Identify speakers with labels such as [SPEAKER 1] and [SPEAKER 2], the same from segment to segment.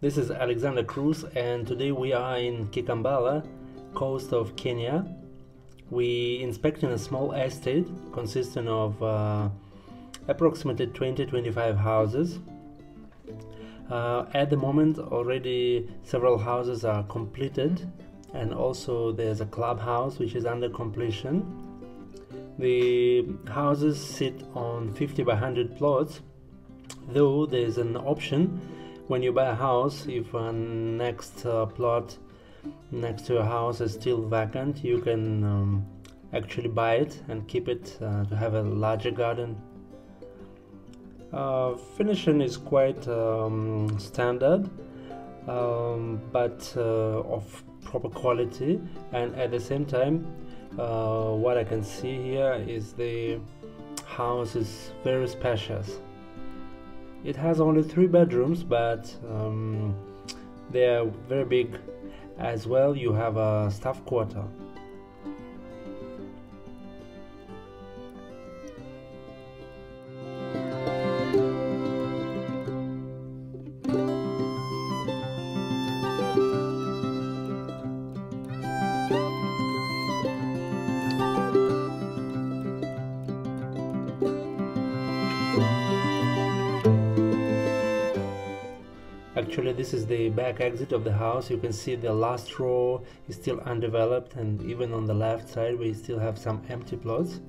[SPEAKER 1] This is Alexander Kruss and today we are in Kikambala, coast of Kenya. We inspecting a small estate consisting of uh, approximately 20-25 houses. Uh, at the moment already several houses are completed and also there's a clubhouse which is under completion. The houses sit on 50 by 100 plots though there's an option when you buy a house if a next uh, plot next to a house is still vacant you can um, actually buy it and keep it uh, to have a larger garden. Uh, finishing is quite um, standard um, but uh, of proper quality. And at the same time uh, what I can see here is the house is very spacious it has only three bedrooms, but um, they are very big as well. You have a staff quarter. Actually this is the back exit of the house. You can see the last row is still undeveloped and even on the left side we still have some empty plots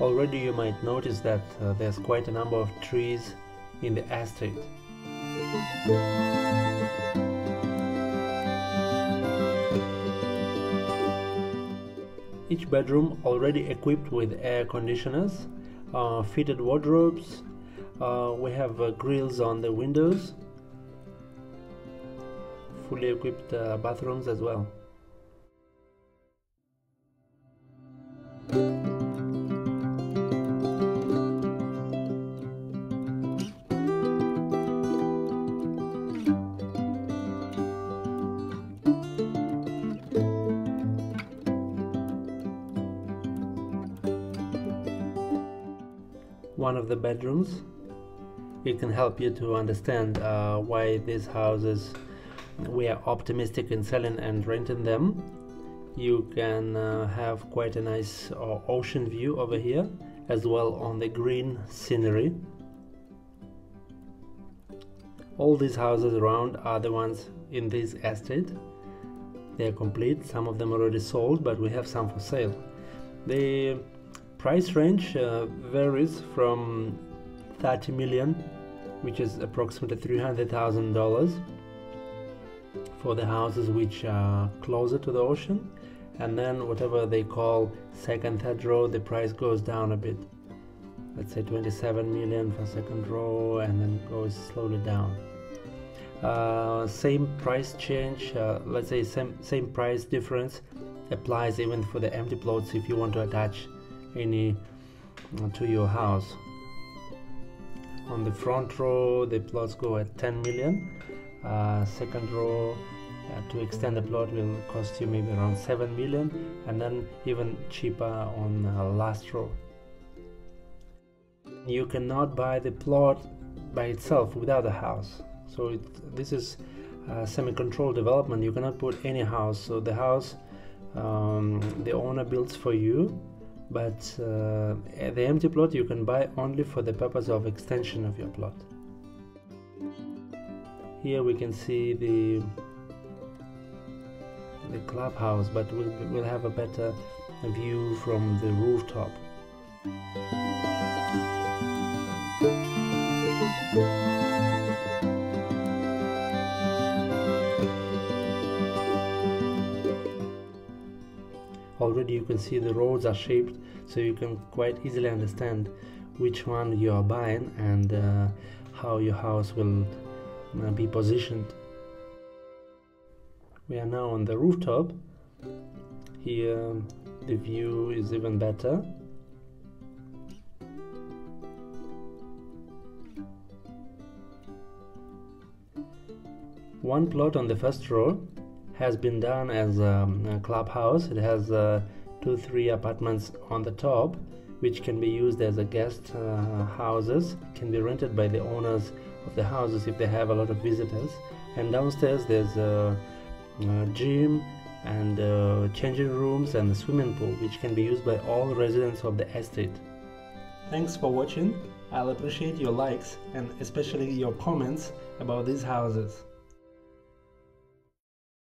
[SPEAKER 1] Already you might notice that uh, there's quite a number of trees in the estate. Each bedroom already equipped with air conditioners, uh, fitted wardrobes, uh, we have uh, grills on the windows, fully equipped uh, bathrooms as well. One of the bedrooms. It can help you to understand uh, why these houses we are optimistic in selling and renting them. You can uh, have quite a nice uh, ocean view over here as well on the green scenery. All these houses around are the ones in this estate. They are complete. Some of them already sold but we have some for sale. The Price range uh, varies from 30 million, which is approximately $300,000 for the houses which are closer to the ocean. And then whatever they call second third row the price goes down a bit. Let's say 27 million for second row and then goes slowly down. Uh, same price change uh, let's say same same price difference applies even for the empty plots if you want to attach any uh, to your house. On the front row the plots go at 10 million. Uh, second row uh, to extend the plot will cost you maybe around 7 million and then even cheaper on uh, last row. You cannot buy the plot by itself without a house. So it, this is semi-controlled development. You cannot put any house. So the house um, the owner builds for you but uh, the empty plot you can buy only for the purpose of extension of your plot. Here we can see the the clubhouse but we'll, we'll have a better view from the rooftop already you can see the roads are shaped so you can quite easily understand which one you are buying and uh, how your house will uh, be positioned. We are now on the rooftop. Here the view is even better. One plot on the first row has been done as a clubhouse. It has uh, two, three apartments on the top, which can be used as a guest uh, houses. Can be rented by the owners of the houses if they have a lot of visitors. And downstairs there's a, a gym and uh, changing rooms and a swimming pool, which can be used by all residents of the estate. Thanks for watching. I'll appreciate your likes and especially your comments about these houses.